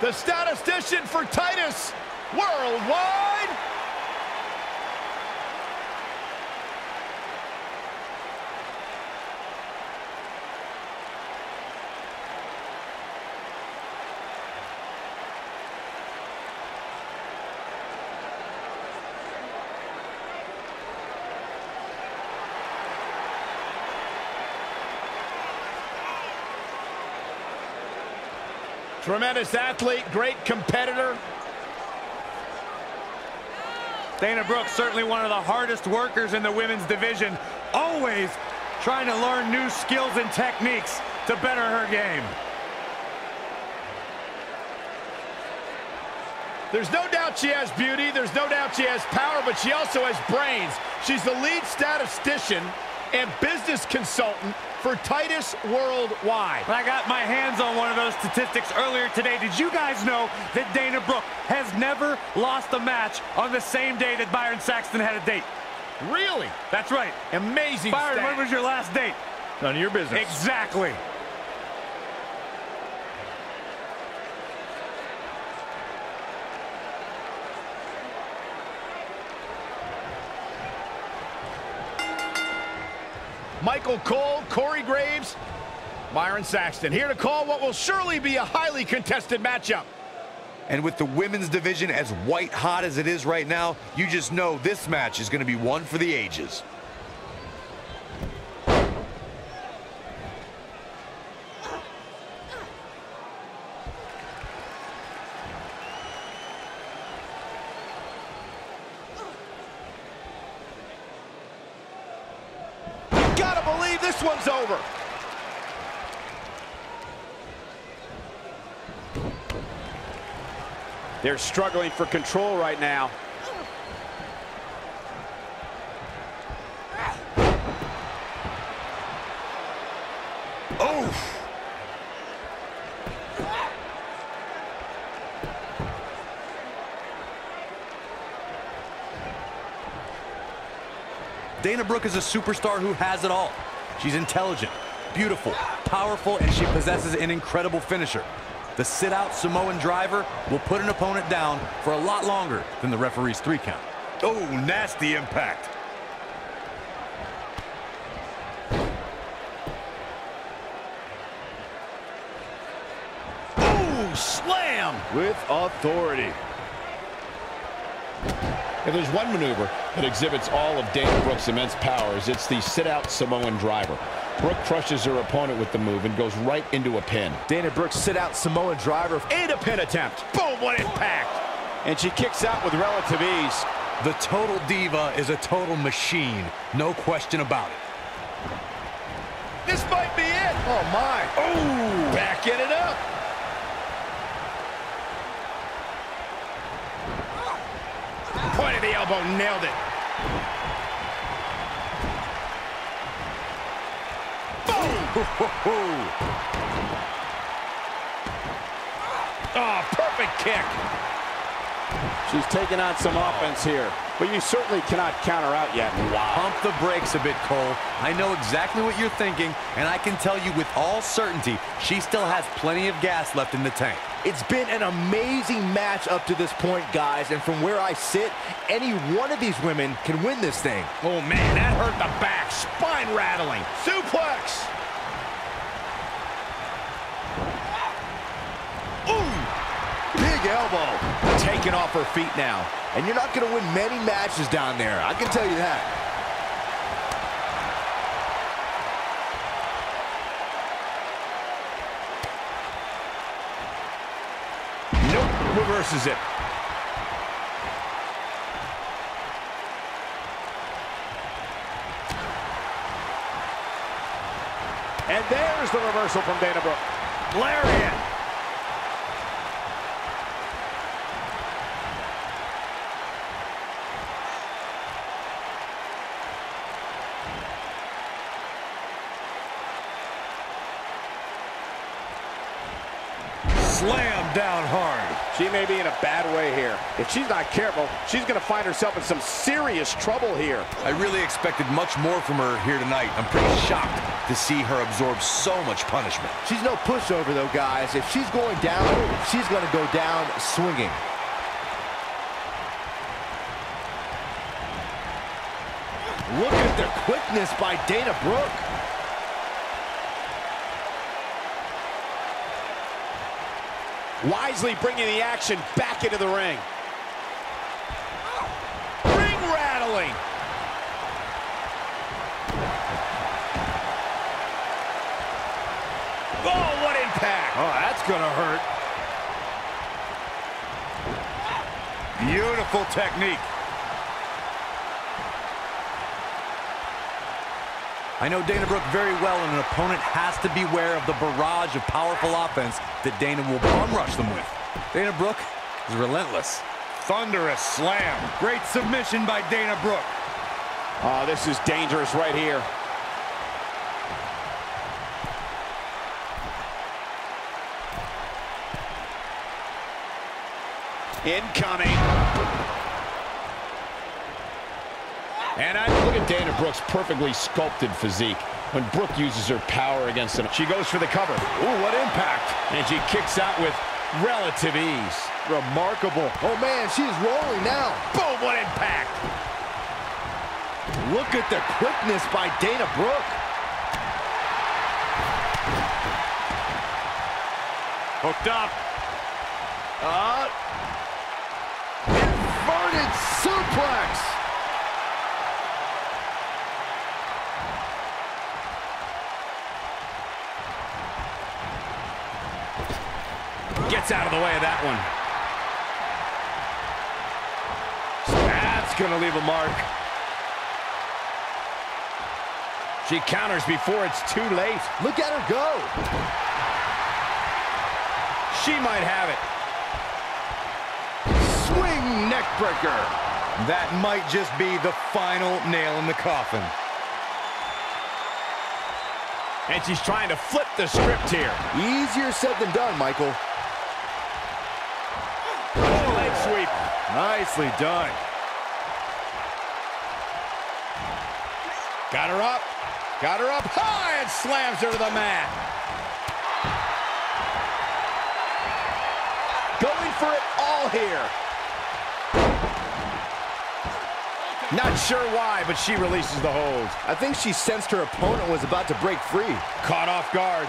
The statistician for Titus Worldwide. Tremendous athlete, great competitor. Dana Brooke's, certainly one of the hardest workers in the women's division, always trying to learn new skills and techniques to better her game. There's no doubt she has beauty, there's no doubt she has power, but she also has brains. She's the lead statistician and business consultant for Titus Worldwide. I got my hands on one of those statistics earlier today. Did you guys know that Dana Brooke has never lost a match on the same day that Byron Saxton had a date? Really? That's right. Amazing Byron, stat. when was your last date? None of your business. Exactly. Michael Cole, Corey Graves, Byron Saxton here to call what will surely be a highly contested matchup. And with the women's division as white hot as it is right now, you just know this match is going to be one for the ages. Gotta believe this one's over. They're struggling for control right now. Oh! Dana Brooke is a superstar who has it all. She's intelligent, beautiful, powerful, and she possesses an incredible finisher. The sit-out Samoan driver will put an opponent down for a lot longer than the referee's three count. Oh, nasty impact. Ooh, slam with authority. If there's one maneuver that exhibits all of Dana Brooke's immense powers, it's the sit-out Samoan driver. Brooke crushes her opponent with the move and goes right into a pin. Dana Brooke's sit-out Samoan driver. And a pin attempt. Boom, what impact. And she kicks out with relative ease. The total diva is a total machine, no question about it. This might be it. Oh, my. Oh, backing it up. Point of the elbow, nailed it. Boom! Oh, perfect kick. She's taking on some offense here, but you certainly cannot counter out yet. Pump the brakes a bit, Cole. I know exactly what you're thinking, and I can tell you with all certainty, she still has plenty of gas left in the tank. It's been an amazing match up to this point, guys, and from where I sit, any one of these women can win this thing. Oh, man, that hurt the back. Spine rattling. Suplex. Ooh. Big elbow. Taken off her feet now. And you're not going to win many matches down there. I can tell you that. Nope, reverses it. And there's the reversal from Dana Brooke. Lariat. Slam down hard. She may be in a bad way here. If she's not careful, she's going to find herself in some serious trouble here. I really expected much more from her here tonight. I'm pretty shocked to see her absorb so much punishment. She's no pushover, though, guys. If she's going down, she's going to go down swinging. Look at the quickness by Dana Brooke. Wisely bringing the action back into the ring. Ring rattling. Oh, what impact. Oh, that's gonna hurt. Beautiful technique. I know Dana Brooke very well, and an opponent has to beware of the barrage of powerful offense that Dana will bum rush them with. Dana Brooke is relentless. Thunderous slam. Great submission by Dana Brooke. Oh, this is dangerous right here. Incoming. And I look at Dana Brooke's perfectly sculpted physique. When Brooke uses her power against him, she goes for the cover. Ooh, what impact. And she kicks out with relative ease. Remarkable. Oh, man, she's rolling now. Boom, what impact. Look at the quickness by Dana Brooke. Hooked up. Uh, inverted suplex. Gets out of the way of that one. That's going to leave a mark. She counters before it's too late. Look at her go. She might have it. Swing neckbreaker. That might just be the final nail in the coffin. And she's trying to flip the script here. Easier said than done, Michael. Nicely done. Got her up. Got her up high and slams her to the mat. Going for it all here. Not sure why, but she releases the hold. I think she sensed her opponent was about to break free. Caught off guard.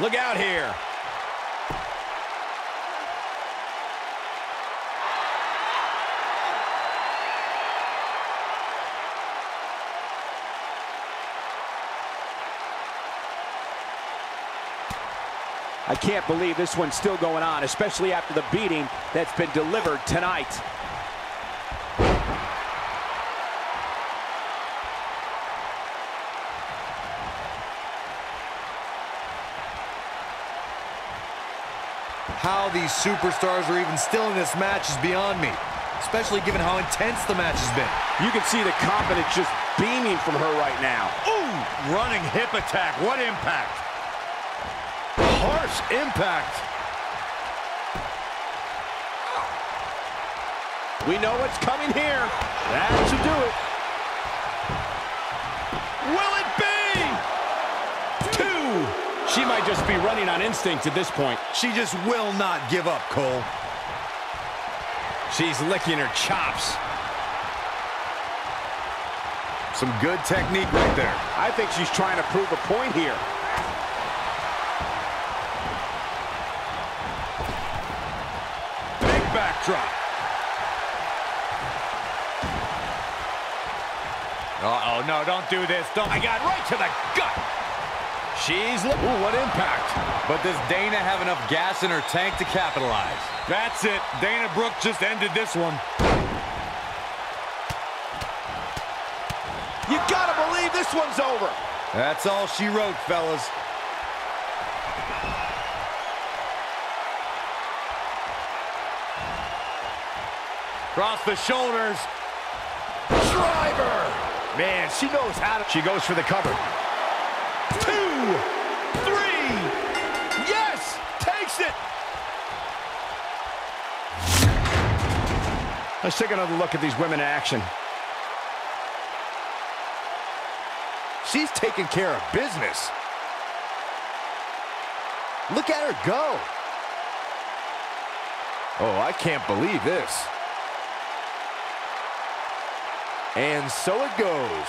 Look out here. I can't believe this one's still going on, especially after the beating that's been delivered tonight. How these superstars are even still in this match is beyond me, especially given how intense the match has been. You can see the confidence just beaming from her right now. Ooh, running hip attack. What impact? Harsh impact. We know what's coming here. That should do it. Will it be? Two. She might just be running on instinct at this point. She just will not give up, Cole. She's licking her chops. Some good technique right there. I think she's trying to prove a point here. Backdrop. Uh-oh, no, don't do this. Don't. I got right to the gut. She's, ooh, what impact. But does Dana have enough gas in her tank to capitalize? That's it. Dana Brooke just ended this one. You gotta believe this one's over. That's all she wrote, fellas. Cross the shoulders. Driver. Man, she knows how to. She goes for the cover. Two, three, yes! Takes it. Let's take another look at these women in action. She's taking care of business. Look at her go. Oh, I can't believe this. And so it goes.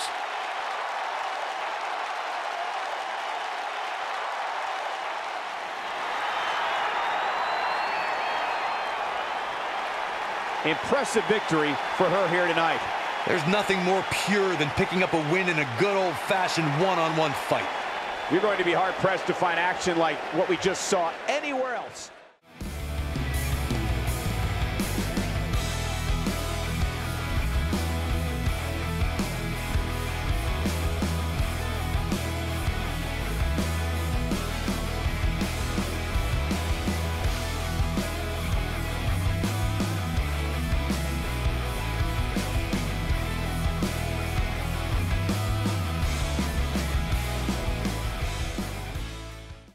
Impressive victory for her here tonight. There's nothing more pure than picking up a win in a good old-fashioned one-on-one fight. You're going to be hard-pressed to find action like what we just saw anywhere else.